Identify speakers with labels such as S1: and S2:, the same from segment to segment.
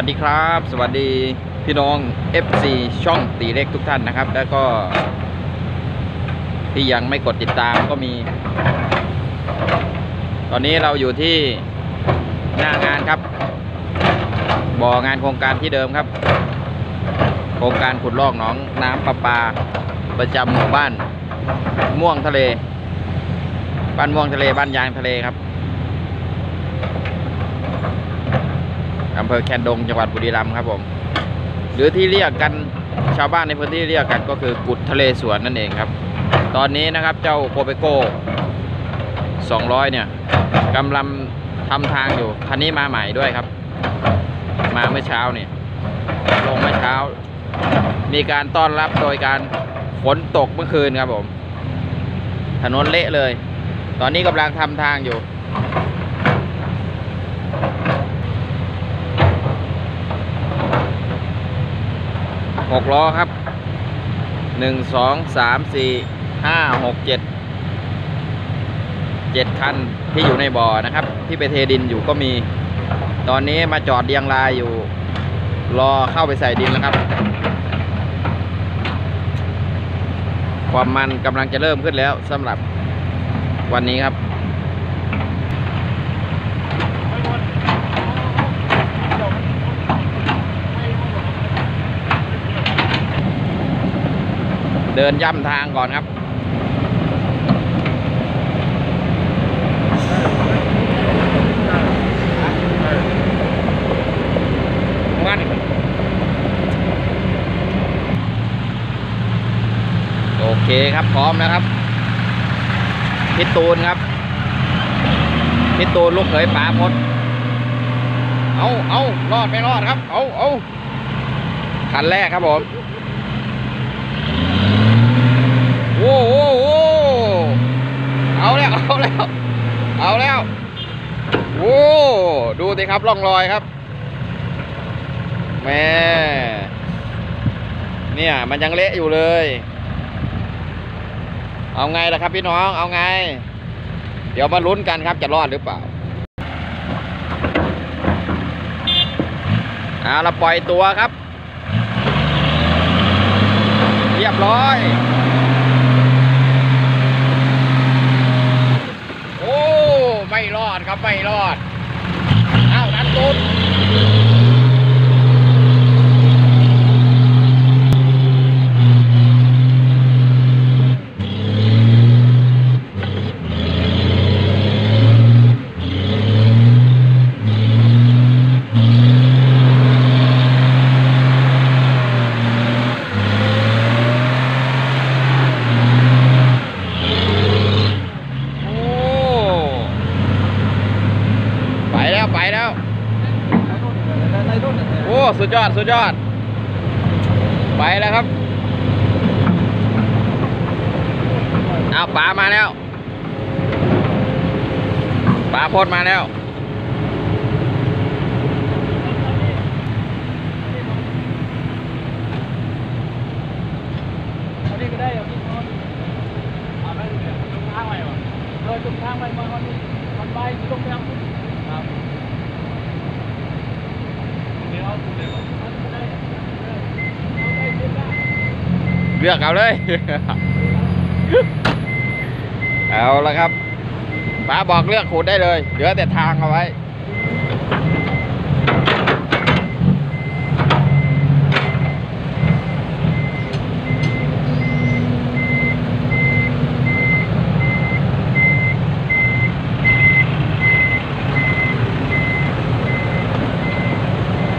S1: วัสดีครับ สวัสดีพี่น้อง FC ช่องตีเล็กทุกท่านนะครับ แล้วก็ ที่ยังไม่กดติดตามก็มี ตอนนี้เราอยู่ที่หน้างานครับ บ่องานโครงการที่เดิมครับ โครงการขุดลอกหนองน้ำประปา ประจำหมู่บ้านม่วงทะเล บ้านม่วงทะเลบ้านยางทะเลครับ อำเภอแคนดงจังหวัดบุรีรัมย์ครับผม หรือที่เรียกกันชาวบ้านในพื้นที่เรียกกันก็คือกุดทะเลสวนนั่นเองครับ ตอนนี้นะครับเจ้าโกเปโก้200 เนี่ยกำลังทำทางอยู่ คันนี้มาใหม่ด้วยครับ มาเมื่อเช้าเนี่ยลงเมื่อเช้า มีการต้อนรับโดยการฝนตกเมื่อคืนครับผม ถนนเละเลย ตอนนี้กำลังทำทางอยู่ หกล้อครับหนึ่งสองสามสี่ห้าหกเจ็ดเจ็ดคันที่อยู่ในบ่อนะครับ ที่ไปเทดินอยู่ก็มี ตอนนี้มาจอดเรียงรายอยู่ รอเข้าไปใส่ดินแล้วครับ ความมันกำลังจะเริ่มขึ้นแล้วสำหรับวันนี้ครับ เดินย่ำทางก่อนครับ มันโอเคครับพร้อมแล้วครับพิตูนครับพิตูนลูกเขยป๋าพดเอาเอารอดไม่รอดครับ เอาเอาคันแรกครับผม โอ้โหโอ้เอาแล้วเอาแล้ว เอาแล้วโอ้ดูสิครับร่องรอยครับแม่เนี่ยมันยังเละอยู่เลย เอาไงล่ะครับพี่น้องเอาไง เดี๋ยวมาลุ้นกันครับจะรอดหรือเปล่าเอาละปล่อยตัวครับ เรียบร้อย โอ้ ไม่รอดครับ ไม่รอด เอ้านันตุนโอ้ ไปแล้ว โอ้ สุดยอด สุดยอด ไปแล้วครับ เอาป๋ามาแล้วป๋าพดมาแล้ว
S2: เอานี่ก็ได้เอานี่เอาเอาได้เลยตรงทางไปวะเลยตรงทางไปมาวันนี้วันไปตรงทางครับเดี๋ยวเอาถูกเลยวะเอาได้เอาได้เดี๋ยวได้
S1: เลือกเอาเลย เอาละครับป๋าบอกเลือกขูดได้เลย เหลือแต่ทางเอาไว้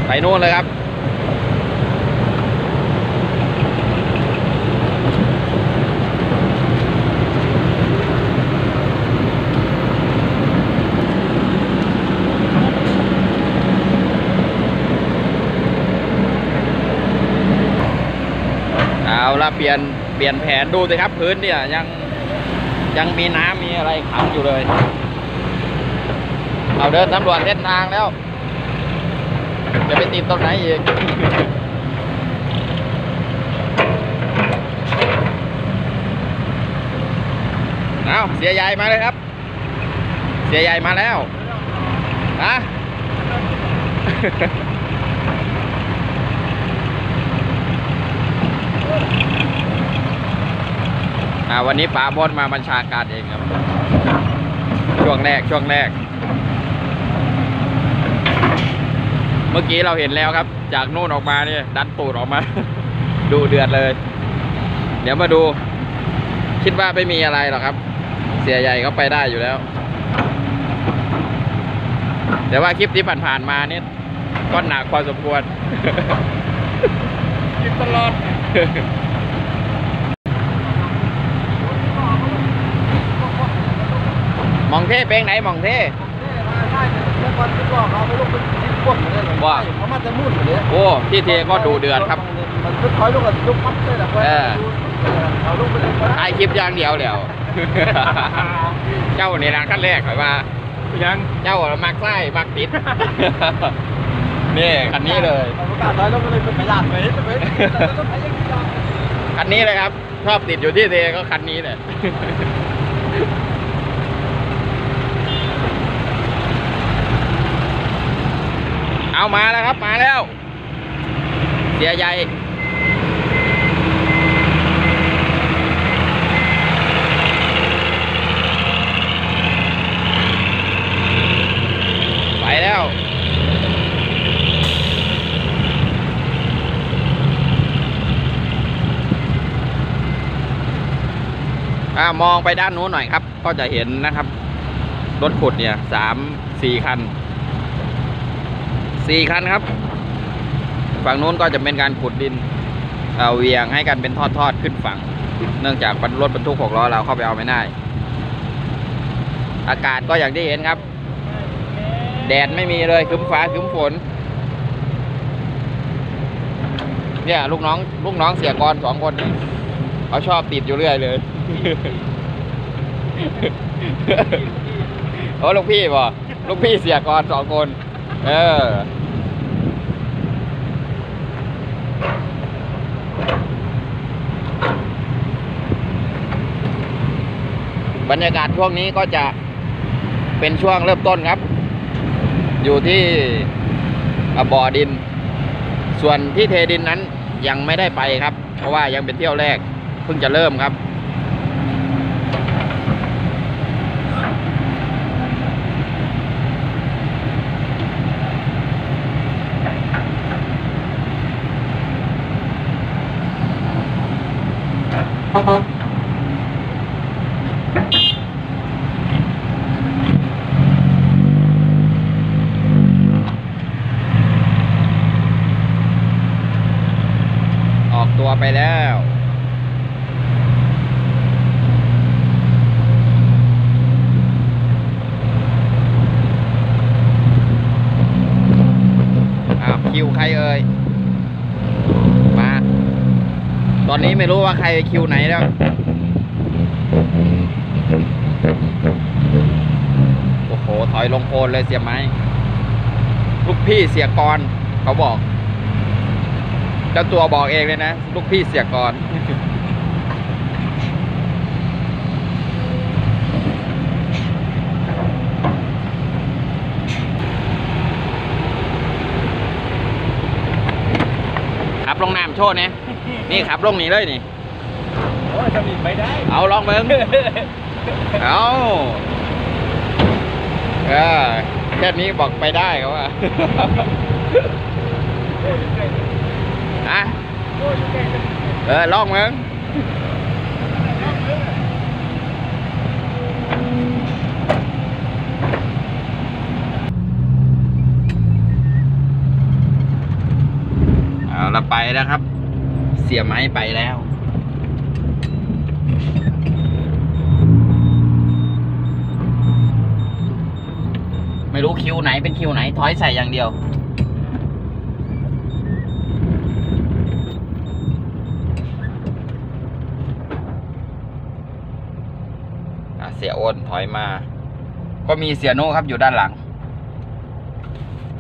S1: ไปนู่นเลยครับ เอาละเปลี่ยนเปลี่ยนแผนดูสิครับ พื้นเนี่ยยังยังมีน้ำมีอะไรขังอยู่เลย เอาเดินสำรวจเส้นทางแล้ว จะไปติดตรงไหนอีกเอาเสียใหญ่มาเลยครับ เสียใหญ่มาแล้วฮะ อ่าวันนี้ป๋าบดมาบัญชาการเองครับ ช่วงแรกช่วงแรก เมื่อกี้เราเห็นแล้วครับ จากนู่นออกมาเนี่ยดันตูดออกมา ดูเดือดเลย เดี๋ยวมาดู คิดว่าไม่มีอะไรหรอกครับ เสียใหญ่เขาไปได้อยู่แล้วแต่ว่าคลิปที่ผ่านๆมาเนี่ยก็หนักพอสมควร
S2: กินตลอด
S1: มองเท่เป็นไหนมองเท่ว่า
S2: เขามาจะมุ่นเลย
S1: โอ้ที่เทก็ดูเดือดครับ
S2: มันก็ถอยลงกับลุกปั๊บเลยนะ
S1: เออ
S2: เอาลงไปเลย
S1: ถ่ายคลิปอย่างเดียวเดี๋ยวเจ้านี่นะขั้นแรกหมายว่า
S2: ยัง
S1: เจ้ามักไส้มักติด นี่คันนี้เลย
S2: ประกาศถอยลงไปเลยเป็นประหยัดไปไปต้องใช้ยังไง
S1: คันนี้เลยครับ ชอบติดอยู่ที่เทก็คันนี้เนี่ยเอามาแล้วครับมาแล้วเสียใหญ่ ไปแล้ว อ่ามองไปด้านนู้นหน่อยครับ ก็จะเห็นนะครับ รถขุดเนี่ยสามสี่คันสี่คันครับ ฝั่งนู้นก็จะเป็นการขุดดินเอาเวียงให้กันเป็นทอดๆขึ้นฝั่ง เนื่องจากรถบรรทุกหกล้อเราเข้าไปเอาไม่ได้ อากาศก็อย่างที่เห็นครับ แดดไม่มีเลยคึ้มฟ้าคึ้มฝน เนี่ยลูกน้องลูกน้องเสียกรสองคน เขาชอบติดอยู่เรื่อยเลยโอ้ลูกพี่บ่ลูกพี่เสียกรสองคน เออบรรยากาศช่วงนี้ก็จะเป็นช่วงเริ่มต้นครับ อยู่ที่บ่อดิน ส่วนที่เทดินนั้นยังไม่ได้ไปครับ เพราะว่ายังเป็นเที่ยวแรก พิ่งจะเริ่มครับออกตัวไปแล้ว อ้าวคิวใครเอ่ย มา ต อนนี้ไม่รู้ว่าใครคิวไหนแล้ว โอ้โห ถอยลงโคนเลยเสียไหมลูกพี่เสียกรเขาบอกเจ้าตัวบอกเองเลยนะ ลูกพี่เสียกรขับลงน้ำโชว์เนี่ย นี่ขับลงนี่เลยนี่
S2: โอ้ยจะมีไปได้
S1: เอาลองเบิ้งเอาเออแค่นี้บอกไปได้เขาว่าอะเออลองเบิ้งเอาละไปแล้วครับเสียไม้ไปแล้ว ไม่รู้คิวไหนเป็นคิวไหน ถอยใส่อย่างเดียว เสียอ้นถอยมา ก็มีเสียโน่ครับอยู่ด้านหลัง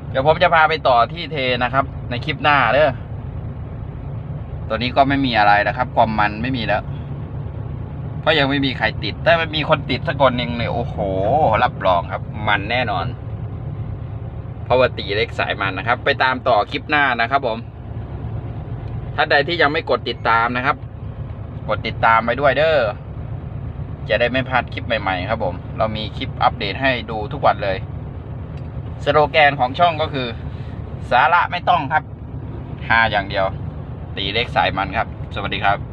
S1: เดี๋ยวผมจะพาไปต่อที่เทนะครับ ในคลิปหน้าเด้อ ตัวนี้ก็ไม่มีอะไรนะครับ ความมันไม่มีแล้วเพราะยังไม่มีใครติด แต่มันมีคนติดสักคนหนึ่งเนี่ยโอ้โห รับรองครับ มันแน่นอนเพราะว่าตีเล็กสายมันนะครับ ไปตามต่อคลิปหน้านะครับผมท่านใดที่ยังไม่กดติดตามนะครับ กดติดตามไปด้วยเด้อจะได้ไม่พลาดคลิปใหม่ๆ ครับผม เรามีคลิปอัปเดตให้ดูทุกวันเลย สโลแกนของช่องก็คือ สาระไม่ต้องครับหาอย่างเดียว ตีเลขสายมันครับ สวัสดีครับ